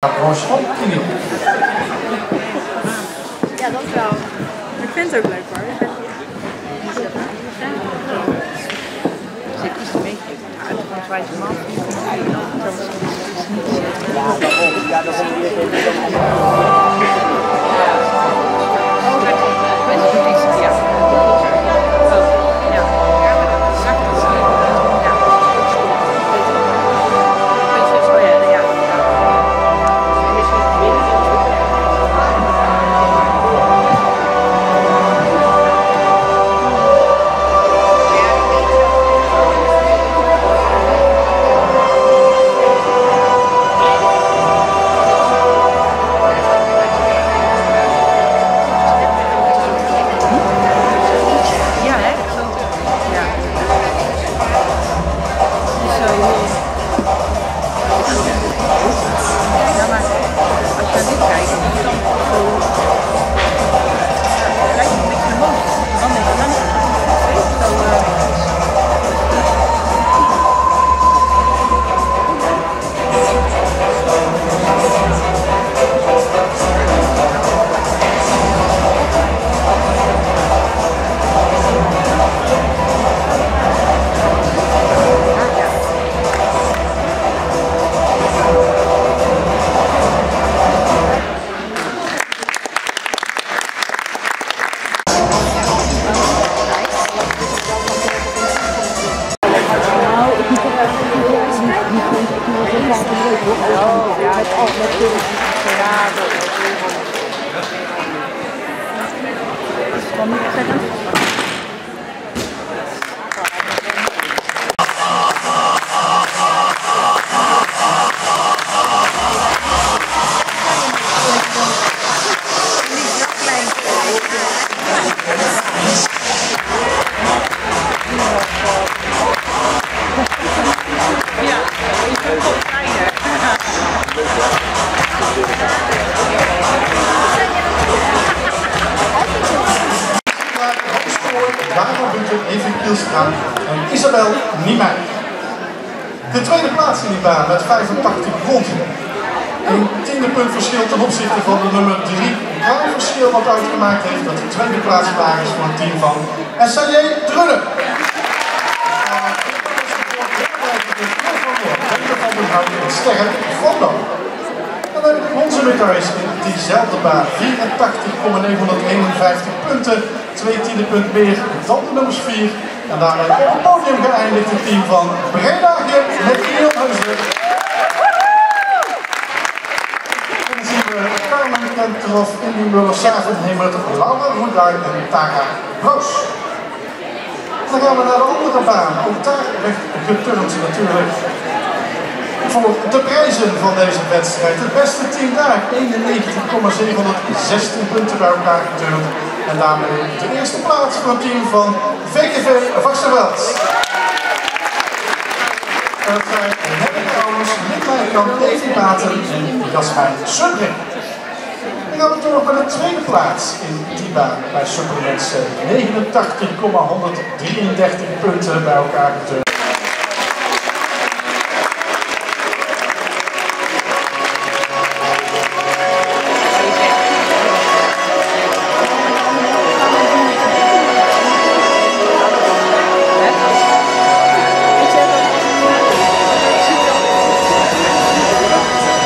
Branche van. Ja, dat wel. Ik vind het ook leuk hoor. Ik ben Zit iets een beetje uitgangswijze man. Dat is niet Mensen vamos que você Dagmar Butten, Evie Kielstraat en Isabel Niemeij. De tweede plaats in die baan met 85 punten. Een tiende punt verschil ten opzichte van de nummer 3. Een klein verschil wat uitgemaakt heeft dat de tweede plaats klaar is voor het team van SAJ Drunne. van de Houten en. Dan heb ik onze medailles in diezelfde baan. 84,951 punten. Twee tiende punt meer dan de nummers 4. En daarmee op het podium geëindigd het team van Breda Gip met Neil Huizen. En dan zien we Carmen Kentroff, Indy Muller, Saven Hemert, Laura Roedaar en Tara Roos. Dan gaan we naar de andere baan. Ook daar werd geturnd natuurlijk voor de prijzen van deze wedstrijd. Het beste team daar, 91,716 punten bij elkaar geturnd. En daarmee de eerste plaats voor het team van VKV Vaxerveld. Dat zijn Henne Trouwens, Nick Leijkamp, Davy Baten en Jasmijn Sunring. Dan gaan we door naar de tweede plaats in die baan bij Supplements 89,133 punten bij elkaar geturnd.